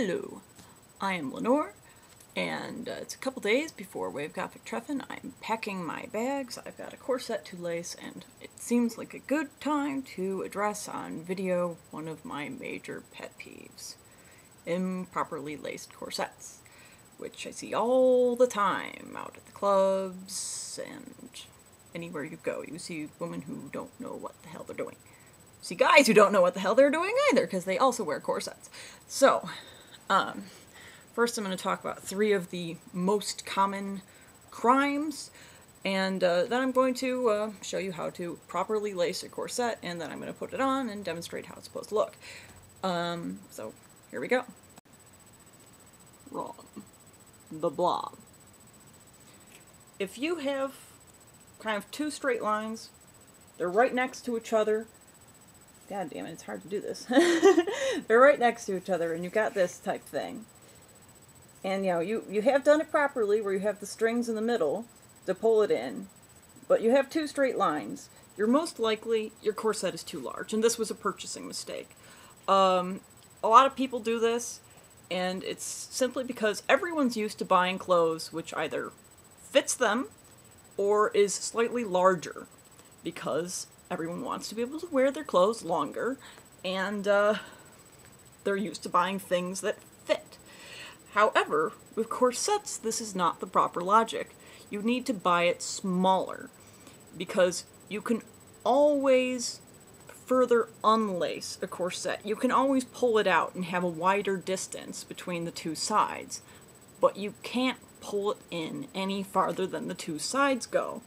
Hello, I am Lenore, and uh, it's a couple days before Wave Gothic Treffen. I'm packing my bags, I've got a corset to lace, and it seems like a good time to address on video one of my major pet peeves. Improperly laced corsets, which I see all the time out at the clubs and anywhere you go. You see women who don't know what the hell they're doing see guys who don't know what the hell they're doing either because they also wear corsets. So, um, first I'm going to talk about three of the most common crimes, and uh, then I'm going to uh, show you how to properly lace a corset, and then I'm going to put it on and demonstrate how it's supposed to look. Um, so, here we go. Wrong. The blob. If you have kind of two straight lines, they're right next to each other, God damn it, it's hard to do this. They're right next to each other, and you've got this type thing. And you know, you, you have done it properly where you have the strings in the middle to pull it in, but you have two straight lines. You're most likely your corset is too large, and this was a purchasing mistake. Um, a lot of people do this, and it's simply because everyone's used to buying clothes which either fits them or is slightly larger because everyone wants to be able to wear their clothes longer, and uh, they're used to buying things that fit. However, with corsets, this is not the proper logic. You need to buy it smaller, because you can always further unlace a corset. You can always pull it out and have a wider distance between the two sides, but you can't pull it in any farther than the two sides go.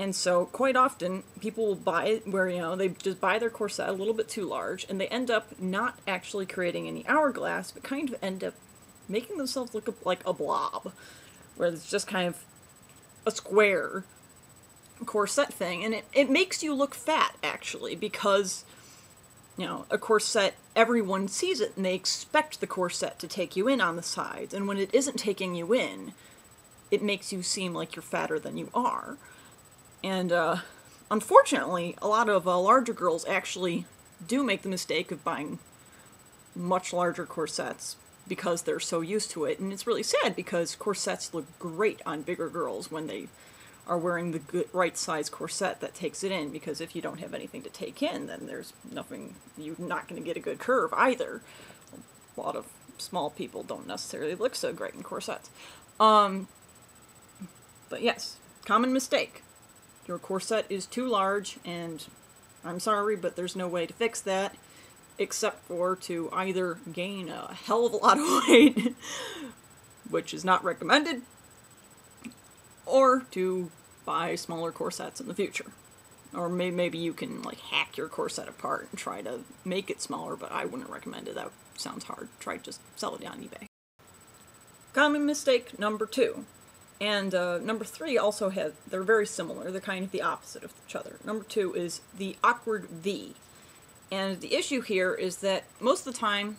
And so, quite often, people will buy where, you know, they just buy their corset a little bit too large, and they end up not actually creating any hourglass, but kind of end up making themselves look like a blob, where it's just kind of a square corset thing. And it, it makes you look fat, actually, because, you know, a corset, everyone sees it, and they expect the corset to take you in on the sides. And when it isn't taking you in, it makes you seem like you're fatter than you are. And uh, unfortunately, a lot of uh, larger girls actually do make the mistake of buying much larger corsets because they're so used to it. And it's really sad because corsets look great on bigger girls when they are wearing the good right size corset that takes it in because if you don't have anything to take in then there's nothing you're not going to get a good curve either. A lot of small people don't necessarily look so great in corsets. Um, but yes common mistake your corset is too large, and I'm sorry, but there's no way to fix that except for to either gain a hell of a lot of weight, which is not recommended, or to buy smaller corsets in the future. Or may- maybe you can like hack your corset apart and try to make it smaller, but I wouldn't recommend it. That sounds hard. Try just sell it on eBay. Common mistake number two and uh, number three also has, they're very similar. They're kind of the opposite of each other. Number two is the awkward V. And the issue here is that most of the time,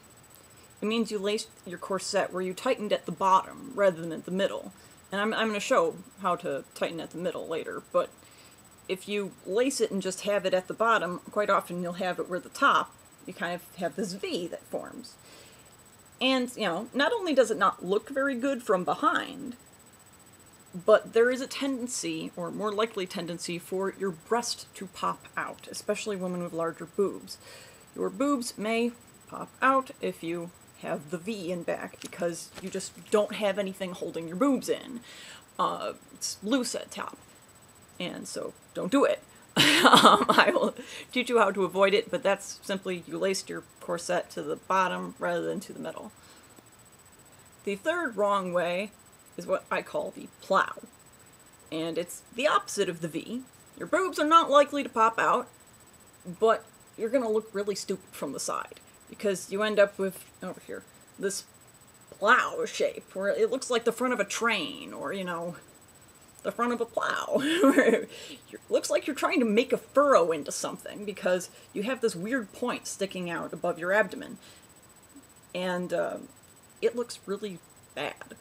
it means you laced your corset where you tightened at the bottom rather than at the middle. And I'm, I'm going to show how to tighten at the middle later, but if you lace it and just have it at the bottom, quite often you'll have it where the top, you kind of have this V that forms. And, you know, not only does it not look very good from behind, but there is a tendency, or more likely tendency, for your breast to pop out, especially women with larger boobs. Your boobs may pop out if you have the V in back because you just don't have anything holding your boobs in. Uh, it's loose at top, and so don't do it. um, I will teach you how to avoid it, but that's simply you laced your corset to the bottom rather than to the middle. The third wrong way is what I call the plow. And it's the opposite of the V. Your boobs are not likely to pop out, but you're going to look really stupid from the side because you end up with, over here, this plow shape where it looks like the front of a train or, you know, the front of a plow. looks like you're trying to make a furrow into something because you have this weird point sticking out above your abdomen. And uh, it looks really bad.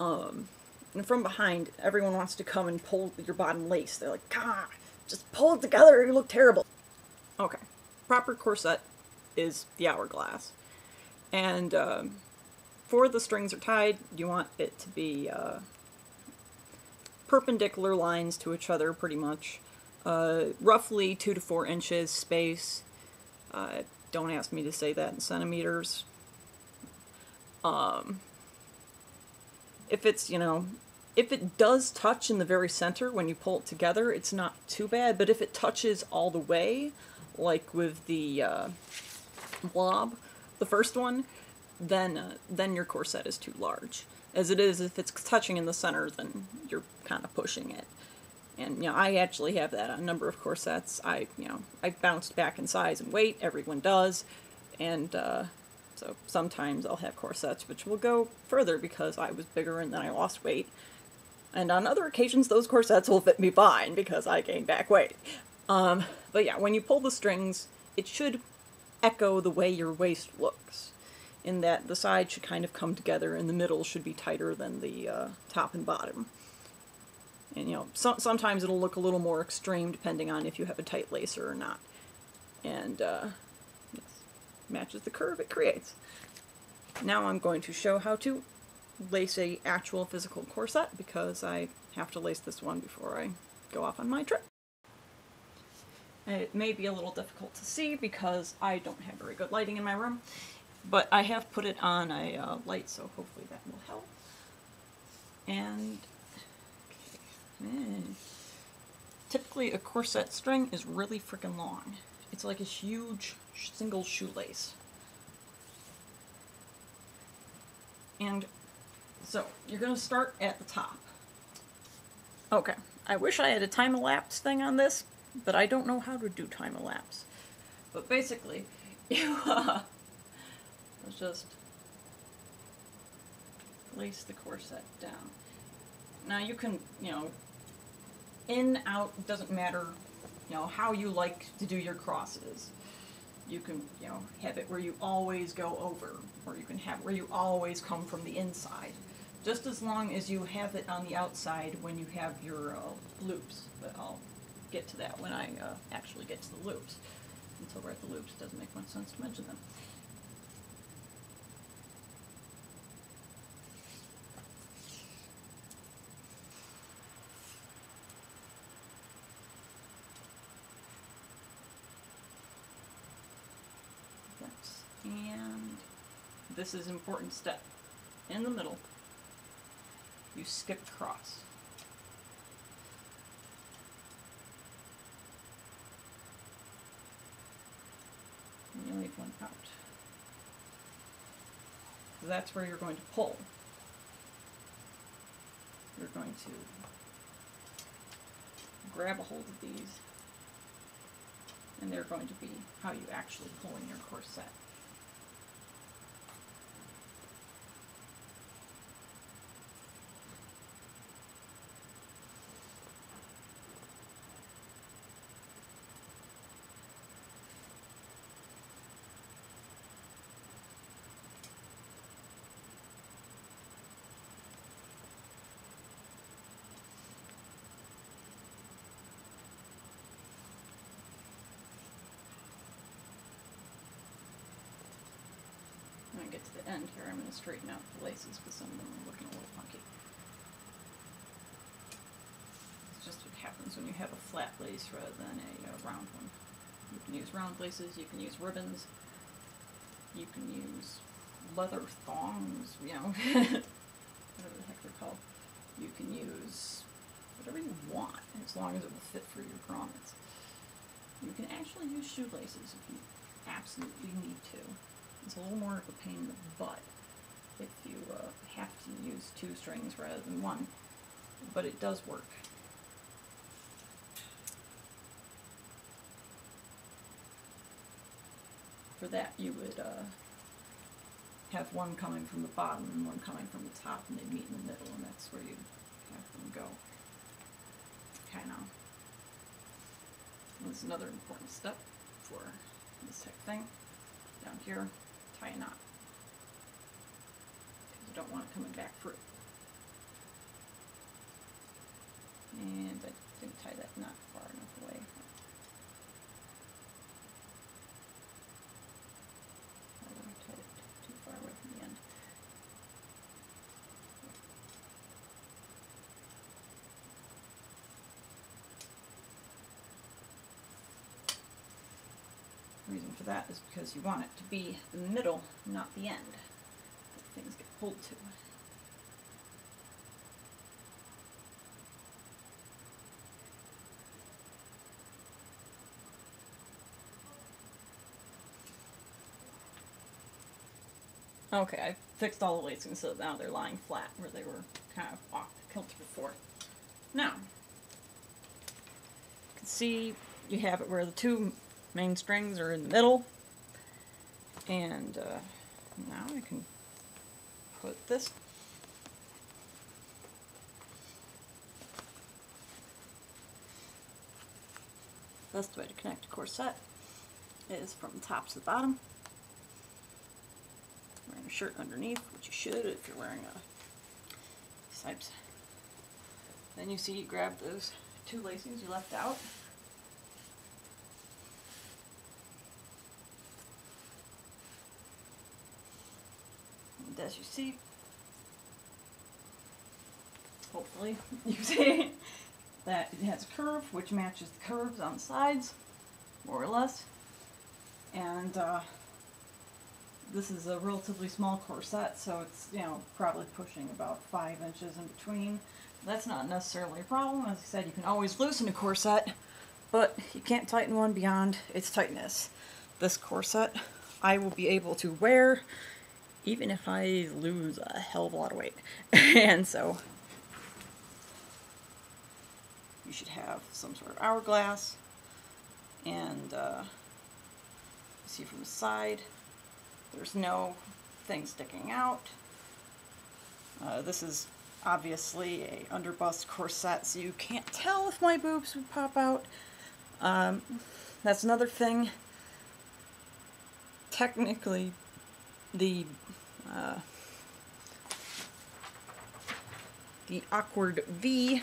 Um, and from behind, everyone wants to come and pull your bottom lace. They're like, God, just pull it together, you look terrible. Okay, proper corset is the hourglass. And um, before the strings are tied, you want it to be uh, perpendicular lines to each other, pretty much. Uh, roughly two to four inches space. Uh, don't ask me to say that in centimeters. Um, if it's, you know, if it does touch in the very center when you pull it together, it's not too bad. But if it touches all the way, like with the uh, blob, the first one, then uh, then your corset is too large. As it is, if it's touching in the center, then you're kind of pushing it. And you know, I actually have that on a number of corsets. I you know I bounced back in size and weight. Everyone does, and uh, so sometimes I'll have corsets which will go further because I was bigger and then I lost weight. And on other occasions, those corsets will fit me fine because I gained back weight. Um, but yeah, when you pull the strings, it should echo the way your waist looks in that the side should kind of come together and the middle should be tighter than the uh, top and bottom. And you know, so, sometimes it'll look a little more extreme depending on if you have a tight lacer or not. And uh, matches the curve it creates. Now I'm going to show how to lace a actual physical corset because I have to lace this one before I go off on my trip. It may be a little difficult to see because I don't have very good lighting in my room, but I have put it on a uh, light, so hopefully that will help. And okay. typically a corset string is really freaking long. It's like a huge single shoelace. And so you're going to start at the top. Okay, I wish I had a time-elapse thing on this, but I don't know how to do time-elapse. But basically, you uh, let's just lace the corset down. Now you can, you know, in, out, doesn't matter, you know, how you like to do your crosses. You can, you know, have it where you always go over, or you can have where you always come from the inside. Just as long as you have it on the outside when you have your uh, loops. But I'll get to that when I uh, actually get to the loops. Until we're at the loops, it doesn't make much sense to mention them. And this is an important step. In the middle, you skip across. And you leave one out. That's where you're going to pull. You're going to grab a hold of these and they're going to be how you actually pull in your corset. I get to the end here, I'm going to straighten out the laces because some of them are looking a little funky. It's just what happens when you have a flat lace rather than a uh, round one. You can use round laces, you can use ribbons, you can use leather thongs, you know, whatever the heck they're called. You can use whatever you want, as long as it will fit for your grommets. You can actually use shoelaces if you absolutely need to. It's a little more of a pain in the butt if you uh, have to use two strings rather than one, but it does work. For that, you would uh, have one coming from the bottom and one coming from the top, and they meet in the middle, and that's where you have them go. Kind of. That's another important step for this type thing. Down here, tie a knot. Because you don't want it coming back through. And I didn't tie that knot far enough away. I tied it too far away from the end. That is because you want it to be the middle, not the end. That things get pulled to. Okay, I fixed all the lacing so now they're lying flat where they were kind of off kilter before. Now, you can see you have it where the two main strings are in the middle. And uh, now I can put this Best way to connect a corset is from the top to the bottom. Wearing a shirt underneath, which you should if you're wearing a. Then you see you grab those two lacings you left out. And as you see, hopefully you see that it has a curve which matches the curves on the sides, more or less. And uh, this is a relatively small corset, so it's, you know, probably pushing about five inches in between. That's not necessarily a problem. As I said, you can always loosen a corset, but you can't tighten one beyond its tightness. This corset I will be able to wear even if I lose a hell of a lot of weight. and so you should have some sort of hourglass and uh, see from the side there's no thing sticking out. Uh, this is obviously a underbust corset, so you can't tell if my boobs would pop out. Um, that's another thing. Technically, the uh, the awkward V.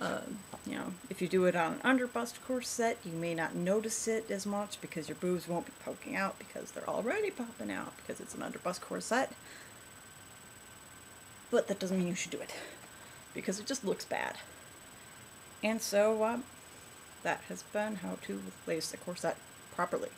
Uh, you know, if you do it on an underbust corset, you may not notice it as much because your boobs won't be poking out because they're already popping out because it's an underbust corset. But that doesn't mean you should do it because it just looks bad. And so, um, that has been how to lace a corset properly.